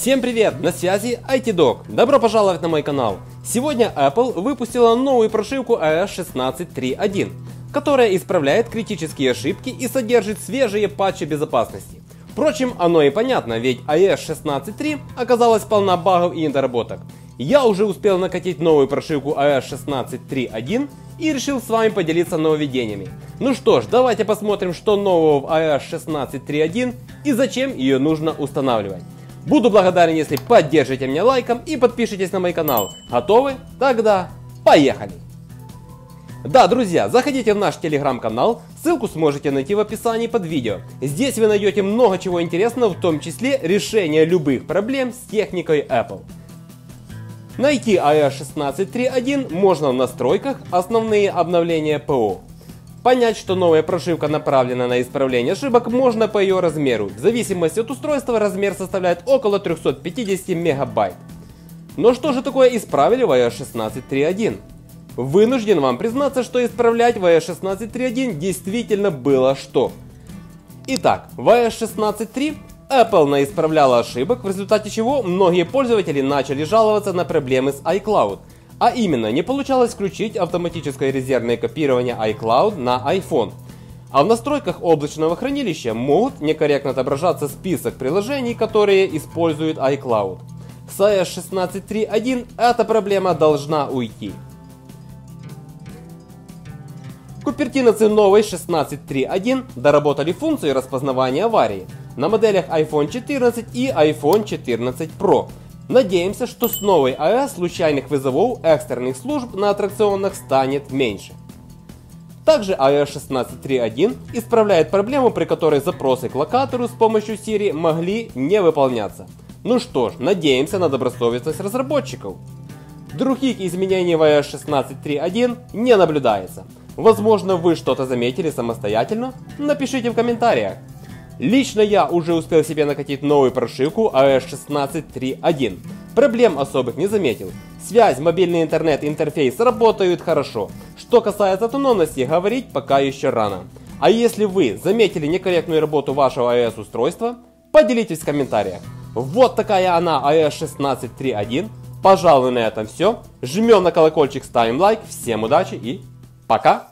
Всем привет! На связи IT-Dog. Добро пожаловать на мой канал. Сегодня Apple выпустила новую прошивку iOS 16.3.1, которая исправляет критические ошибки и содержит свежие патчи безопасности. Впрочем, оно и понятно, ведь iOS 16.3 оказалась полна багов и недоработок. Я уже успел накатить новую прошивку iOS 16.3.1 и решил с вами поделиться нововведениями. Ну что ж, давайте посмотрим, что нового в iOS 16.3.1 и зачем ее нужно устанавливать. Буду благодарен, если поддержите меня лайком и подпишитесь на мой канал. Готовы? Тогда поехали! Да, друзья, заходите в наш телеграм-канал, ссылку сможете найти в описании под видео. Здесь вы найдете много чего интересного, в том числе решение любых проблем с техникой Apple. Найти iOS 16.3.1 можно в настройках «Основные обновления ПО». Понять, что новая прошивка направлена на исправление ошибок, можно по ее размеру. В зависимости от устройства размер составляет около 350 мегабайт. Но что же такое исправили в iOS 16.3.1? Вынужден вам признаться, что исправлять в iOS 16.3.1 действительно было что. Итак, в iOS 16.3 Apple наисправляла ошибок, в результате чего многие пользователи начали жаловаться на проблемы с iCloud – а именно, не получалось включить автоматическое резервное копирование iCloud на iPhone. А в настройках облачного хранилища могут некорректно отображаться список приложений, которые используют iCloud. С iOS 16.3.1 эта проблема должна уйти. Купертиновцы новой 16.3.1 доработали функцию распознавания аварии на моделях iPhone 14 и iPhone 14 Pro Надеемся, что с новой АЭС случайных вызовов экстренных служб на аттракционах станет меньше. Также iOS 16.3.1 исправляет проблему, при которой запросы к локатору с помощью Siri могли не выполняться. Ну что ж, надеемся на добросовестность разработчиков. Других изменений в iOS 16.3.1 не наблюдается. Возможно вы что-то заметили самостоятельно? Напишите в комментариях. Лично я уже успел себе накатить новую прошивку iOS 16.3.1. Проблем особых не заметил. Связь, мобильный интернет, интерфейс работают хорошо. Что касается автономности, говорить пока еще рано. А если вы заметили некорректную работу вашего iOS устройства, поделитесь в комментариях. Вот такая она iOS 16.3.1. Пожалуй на этом все. Жмем на колокольчик, ставим лайк. Всем удачи и пока!